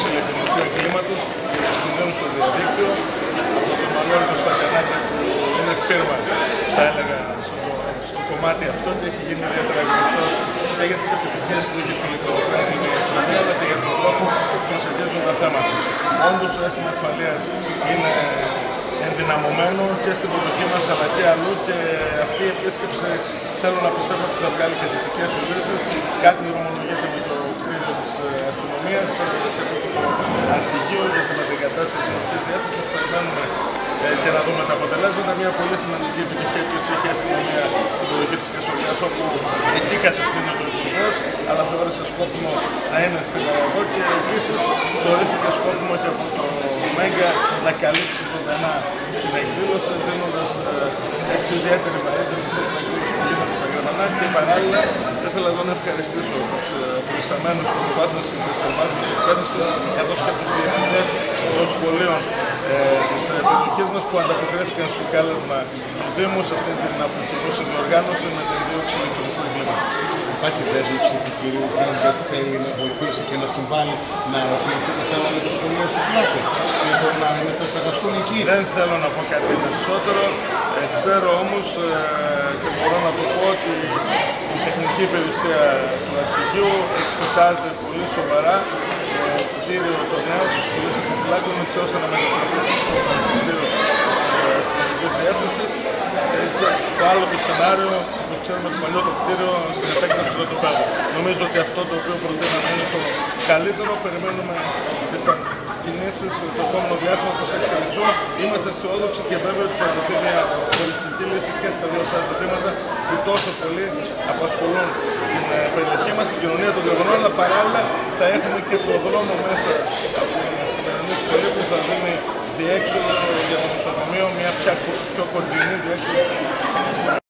Διεύθυνση Ηλεκτρονικού Εγκλήματος για του κινδύνου στο διαδίκτυο από τον Μανώλη Σταγιανάκη που είναι φίρμα, θα έλεγα, στο, στο κομμάτι αυτό και έχει γίνει ιδιαίτερα γνωστός και για τις επιτυχίες που είχε στο ηλεκτρονικό έγκλημα η αστυνομία, αλλά και για τον τρόπο που προσεγγίζουν τα θέματα. Όντως το αίσθημα ασφαλείας είναι ενδυναμωμένο και στην περιοχή μας αλλά και αλλού και αυτή η επίσκεψη θέλω να πιστεύω ότι θα βγάλει και θετικές ειδήσει. Κάτι ομολογείται με το κτίριο τη αστυνομία σε αυτό το αρχηγείο για την αντικατάσταση της νομική διεύθυνσης. Περιμένουμε ε, και να δούμε τα αποτελέσματα. Μια πολύ σημαντική επιτυχία επίσης είχε η αστυνομία στην περιοχή της Κεσοριά, όπου εκεί κατευθύνεται ο υπουργός, αλλά θεώρησε σκόπιμο να είναι σήμερα εδώ και επίσης θεωρήθηκε σκόπιμο και από το Μέγκα να καλύψει ζωντανά την εκδήλωση, δίνοντας ε, έτσι ιδιαίτερη βαρύτητα σε αυτή την εκδήλωση που γίνεται στα Γερμανά και παράλληλα θα ήθελα εδώ να ευχαριστήσω τους προϊσταμένους πρωτοβάθμιε και της δευτεροβάθμια εκπαίδευσης καθώς και τους διευθυντές των σχολείων ε, της περιοχή μας που ανταποκρίθηκαν στο κάλεσμα του Δήμου σε αυτή την αποτυχία συνδιοργάνωση με την δίωξη ηλεκτρονικού εγκλήματος. Υπάρχει δέσμευση του κ. Γκραντ ότι θέλει να βοηθήσει και να συμβάλλει να επιληθεί το θέμα με το σχολείο στη Φλάκη και το να μετασταγαστούν εκεί. Δεν θέλω να πω κάτι περισσότερο. Ε, ξέρω όμως ε, και μπορώ να το πω ότι η τεχνική υπηρεσία του αρχηγείου εξετάζει πολύ σοβαρά το κτίριο το νέο του σχολείου της Φυλάκων έτσι ώστε να μετατραπήσει στο κτίριο της αστυνομικής διεύθυνσης ε, και το άλλο το σενάριο, όπως ξέρουμε, το παλιό το κτίριο στην επέκταση του δοτοπέδου. Νομίζω ότι αυτό το οποίο προτείναμε είναι το καλύτερο. Περιμένουμε τις, τις κινήσεις το επόμενο διάστημα που θα εξελιχθούν. Είμαστε αισιόδοξοι και βέβαια ότι θα δοθεί μια χωριστική λύση και στα δύο αυτά ζητήματα που τόσο πολύ απασχολούν την ε, περιοχή μας, την κοινωνία των γεγονών, αλλά παράλληλα θα έχουμε και το δρόμο μέσα από την σημερινή σχολή που θα δίνει διέξοδο για το νοσοκομείο, μια πια πιο κοντινή διέξοδο